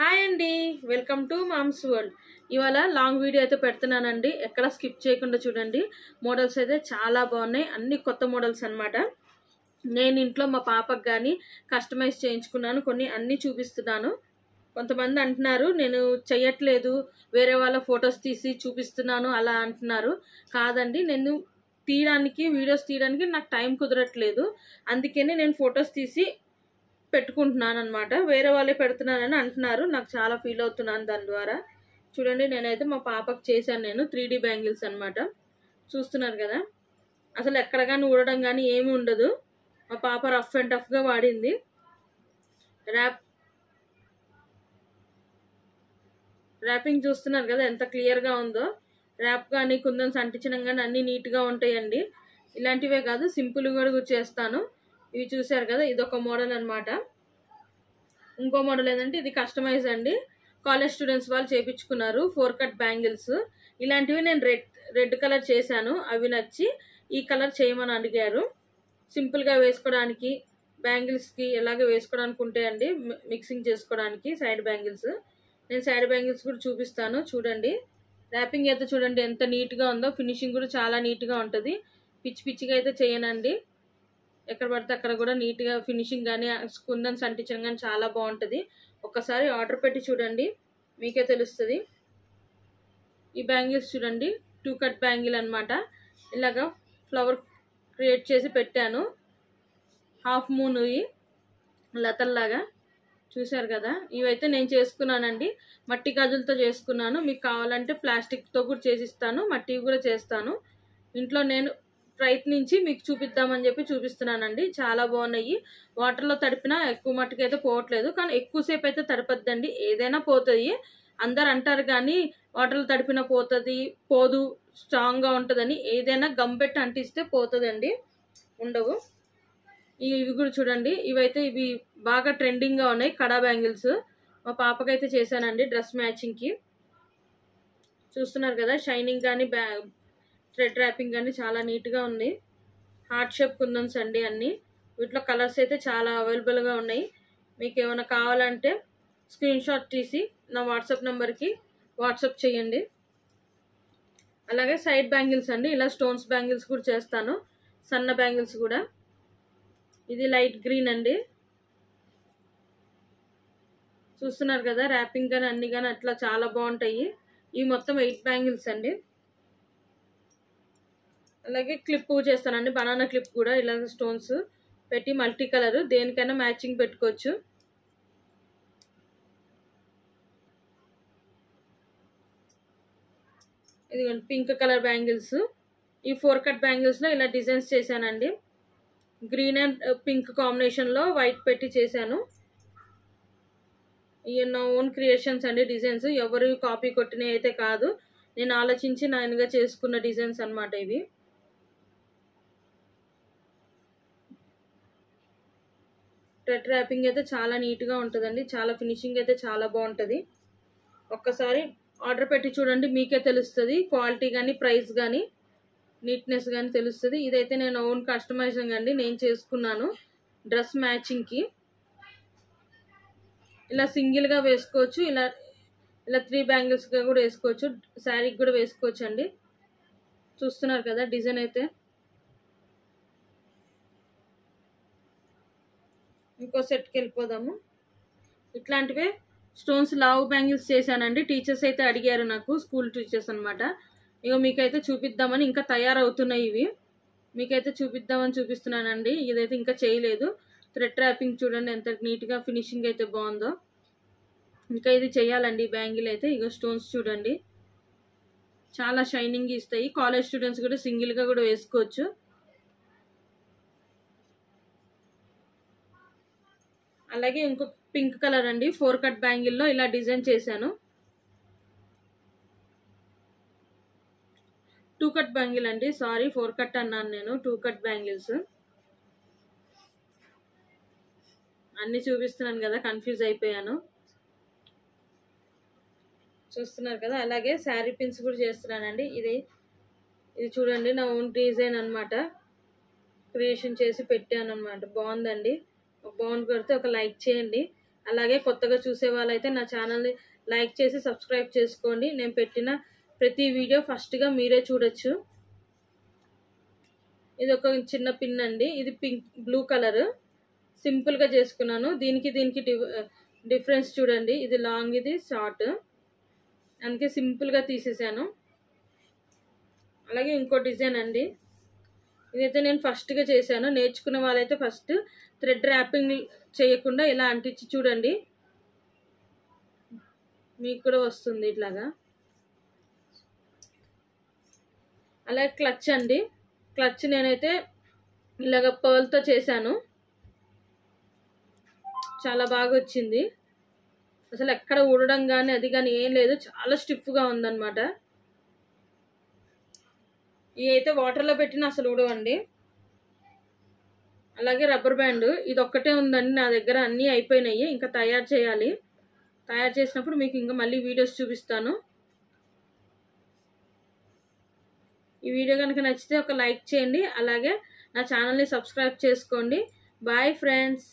Hi అండి. Welcome to mom's world. ఇవాళ long video అయితే పెడుతున్నానండి. ఎక్కడ స్కిప్ చేయకుండా చూడండి. మోడల్స్ అయితే చాలా బాగున్నాయి. అన్ని కొత్త మోడల్స్ అన్నమాట. నేను ఇంట్లో మా పాపకు కానీ కస్టమైజ్ చేయించుకున్నాను. కొన్ని అన్నీ చూపిస్తున్నాను. కొంతమంది అంటున్నారు నేను చెయ్యట్లేదు. వేరే వాళ్ళ ఫొటోస్ తీసి చూపిస్తున్నాను. అలా అంటున్నారు. కాదండి. నేను తీయడానికి వీడియోస్ తీయడానికి నాకు టైం కుదరట్లేదు. అందుకని నేను ఫొటోస్ తీసి పెట్టుకుంటున్నాను అనమాట వేరే వాళ్ళే పెడుతున్నానని అంటున్నారు. నాకు చాలా ఫీల్ అవుతున్నాను దాని ద్వారా. చూడండి నేనైతే మా పాపకు చేశాను నేను త్రీ బ్యాంగిల్స్ అనమాట చూస్తున్నారు కదా. అసలు ఎక్కడ కానీ ఊడడం కానీ ఏమీ ఉండదు. మా పాప రఫ్ అండ్ టఫ్గా వాడింది. ర్యాప్ ర్యాపింగ్ చూస్తున్నారు కదా ఎంత క్లియర్గా ఉందో. ర్యాప్ కానీ కుందన్స్ అంటించడం కానీ అన్నీ నీట్గా ఉంటాయండి. ఇలాంటివే కాదు సింపుల్ కూడా చేస్తాను ఇవి చూసారు కదా ఇది ఒక మోడల్ అనమాట ఇంకో మోడల్ ఏంటంటే ఇది కస్టమైజ్ అండి. కాలేజ్ స్టూడెంట్స్ వాళ్ళు చేపించుకున్నారు ఫోర్ కట్ బ్యాంగిల్స్ ఇలాంటివి నేను రెడ్ రెడ్ కలర్ చేశాను. అవి నచ్చి ఈ కలర్ చేయమని అడిగారు. సింపుల్గా వేసుకోవడానికి బ్యాంగిల్స్కి ఎలాగ వేసుకోవడానికి ఉంటాయండి మి- మిక్సింగ్ చేసుకోవడానికి సైడ్ బ్యాంగిల్స్ నేను సైడ్ బ్యాంగిల్స్ కూడా చూపిస్తాను చూడండి. ర్యాపింగ్ అయితే చూడండి ఎంత నీట్గా ఉందో. ఫినిషింగ్ కూడా చాలా నీట్గా ఉంటుంది. పిచ్చి పిచ్చిగా అయితే చేయనండి. ఎక్కడ పడితే అక్కడ కూడా నీట్గా ఫినిషింగ్ కానీ కుందన్స్ అంటించడం కానీ చాలా బాగుంటుంది. ఒకసారి ఆర్డర్ పెట్టి చూడండి. మీకే తెలుస్తుంది. ఈ బ్యాంగిల్స్ చూడండి. టూ కట్ బ్యాంగిల్ అనమాట ఇలాగా ఫ్లవర్ క్రియేట్ చేసి పెట్టాను. హాఫ్ మూన్ ఇవి లతల్లాగా. చూశారు కదా? ఇవైతే నేను చేసుకున్నానండి. మట్టి గాజులతో చేసుకున్నాను. మీకు కావాలంటే ప్లాస్టిక్తో కూడా చేసిస్తాను. మట్టివి కూడా చేస్తాను. ఇంట్లో నేను ప్రయత్నించి మీకు చూపిద్దామని చెప్పి చూపిస్తున్నానండి. చాలా బాగున్నాయి. వాటర్లో తడిపినా ఎక్కువ మట్టుకు అయితే పోవట్లేదు. కానీ ఎక్కువసేపు అయితే తడపద్దండి. ఏదైనా పోతుంది. అందరు అంటారు కానీ వాటర్లో తడిపిన పోతుంది పోదు స్ట్రాంగ్గా ఉంటుందని. ఏదైనా గమ్ పెట్టి అంటిస్తే పోతుందండి. ఉండవు. ఇవి కూడా చూడండి. ఇవైతే ఇవి బాగా ట్రెండింగ్గా ఉన్నాయి. కడా బ్యాంగిల్స్. మా పాపకైతే చేశానండి డ్రెస్ మ్యాచింగ్కి. చూస్తున్నారు కదా షైనింగ్ కానీ బ్యా థ్రెడ్ ర్యాపింగ్ కానీ చాలా నీట్గా ఉంది. హార్ట్ షేప్ కుందన్స్ అండి అన్నీ. వీటిలో కలర్స్ అయితే చాలా అవైలబుల్గా ఉన్నాయి. మీకు ఏమైనా కావాలంటే స్క్రీన్ షాట్ తీసి నా వాట్సాప్ నెంబర్కి వాట్సాప్ చేయండి. అలాగే సైడ్ బ్యాంగిల్స్ అండి. ఇలా స్టోన్స్ బ్యాంగిల్స్ కూడా చేస్తాను. సన్న బ్యాంగిల్స్ కూడా. ఇది లైట్ గ్రీన్ అండి. చూస్తున్నారు కదా ర్యాపింగ్ కానీ అన్ని కానీ అట్లా చాలా బాగుంటాయి. ఇవి మొత్తం ఎయిట్ బ్యాంగిల్స్ అండి. అలాగే క్లిప్ చేస్తానండి. బనానా క్లిప్ కూడా ఇలా స్టోన్స్ పెట్టి మల్టీ కలర్ దేనికైనా మ్యాచింగ్ పెట్టుకోవచ్చు. ఇది పింక్ కలర్ బ్యాంగిల్స్ ఈ ఫోర్ కట్ బ్యాంగిల్స్లో ఇలా డిజైన్స్ చేశానండి. గ్రీన్ అండ్ పింక్ కాంబినేషన్లో వైట్ పెట్టి చేశాను. ఇవి నా ఓన్ క్రియేషన్స్ అండి డిజైన్స్ ఎవరు కాపీ కొట్టినవి అయితే కాదు. నేను ఆలోచించి నేనుగా చేసుకున్న డిజైన్స్ అన్నమాట ఇవి. రెడ్ ర్యాపింగ్ అయితే చాలా నీట్గా ఉంటుందండి. చాలా ఫినిషింగ్ అయితే చాలా బాగుంటుంది. ఒక్కసారి ఆర్డర్ పెట్టి చూడండి మీకే తెలుస్తుంది. క్వాలిటీ కానీ ప్రైస్ కానీ నీట్నెస్ కానీ తెలుస్తుంది. ఇదైతే నేను ఓన్ కస్టమైజింగ్ అండి. నేను చేసుకున్నాను డ్రెస్ మ్యాచింగ్కి. ఇలా సింగిల్గా వేసుకోవచ్చు. ఇలా ఇలా త్రీ బ్యాంగిల్స్గా కూడా వేసుకోవచ్చు. శారీకి కూడా వేసుకోవచ్చు అండి చూస్తున్నారు కదా డిజైన్ అయితే. ఇంకో సెట్కి వెళ్ళిపోదాము. ఇట్లాంటివే స్టోన్స్ లావ్ బ్యాంగిల్స్ చేశానండి. టీచర్స్ అయితే అడిగారు నాకు స్కూల్ టీచర్స్ అనమాట ఇక మీకైతే చూపిద్దామని ఇంకా తయారవుతున్నాయి ఇవి. మీకైతే చూపిద్దామని చూపిస్తున్నానండి. ఇదైతే ఇంకా చేయలేదు. థ్రెడ్ ర్యాపింగ్ చూడండి ఎంత నీట్గా ఫినిషింగ్ అయితే బాగుందో. ఇంకా ఇది చేయాలండి ఈ బ్యాంగిల్ అయితే. ఇక స్టోన్స్ చూడండి. చాలా షైనింగ్ ఇస్తాయి. కాలేజ్ స్టూడెంట్స్ కూడా సింగిల్గా కూడా వేసుకోవచ్చు. అలాగే ఇంకో పింక్ కలర్ అండి. ఫోర్ కట్ బ్యాంగిల్లో ఇలా డిజైన్ చేశాను. టూ కట్ బ్యాంగిల్ అండి. సారీ ఫోర్ కట్ అన్నాను నేను. Two cut bangles. అన్నీ చూపిస్తున్నాను కదా కన్ఫ్యూజ్ అయిపోయాను. చూస్తున్నారు కదా అలాగే శారీ పిన్స్ కూడా చేస్తున్నానండి. ఇది ఇది చూడండి నా ఓన్ డిజైన్ అనమాట క్రియేషన్ చేసి పెట్టాను అనమాట బాగుందండి. బాగుంది కడితే ఒక లైక్ చేయండి. అలాగే కొత్తగా చూసే వాళ్ళైతే నా ఛానల్ని లైక్ చేసి సబ్స్క్రైబ్ చేసుకోండి. నేను పెట్టిన ప్రతి వీడియో ఫస్ట్గా మీరే చూడొచ్చు. ఇది ఒక చిన్న పిన్ అండి. ఇది పింక్ బ్లూ కలర్. సింపుల్గా చేసుకున్నాను. దీనికి దీనికి డిఫరెన్స్ చూడండి. ఇది లాంగ్ ఇది షార్ట్. అందుకే సింపుల్గా తీసేసాను. అలాగే ఇంకో డిజైన్ అండి. ఇదైతే నేను ఫస్ట్గా చేశాను. నేర్చుకున్న వాళ్ళైతే ఫస్ట్ థ్రెడ్ ర్యాపింగ్ చేయకుండా ఇలా అంటించి చూడండి. మీకు కూడా వస్తుంది ఇట్లాగా. అలాగే క్లచ్ అండి. క్లచ్ నేనైతే ఇలాగ పర్ల్తో చేశాను. చాలా బాగా వచ్చింది. అసలు ఎక్కడ ఊడడం కానీ అది కానీ ఏం లేదు. చాలా స్టిఫ్గా ఉందన్నమాట. ఇవి అయితే వాటర్లో పెట్టిన అసలు ఊడవండి. అలాగే రబ్బర్ బ్యాండ్ ఇది ఒక్కటే ఉందండి నా దగ్గర అన్నీ అయిపోయినాయి. ఇంకా తయారు చేయాలి. తయారు చేసినప్పుడు మీకు ఇంకా మళ్ళీ వీడియోస్ చూపిస్తాను. ఈ వీడియో కనుక నచ్చితే ఒక లైక్ చేయండి. అలాగే నా ఛానల్ని సబ్స్క్రైబ్ చేసుకోండి. Bye friends